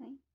Okay.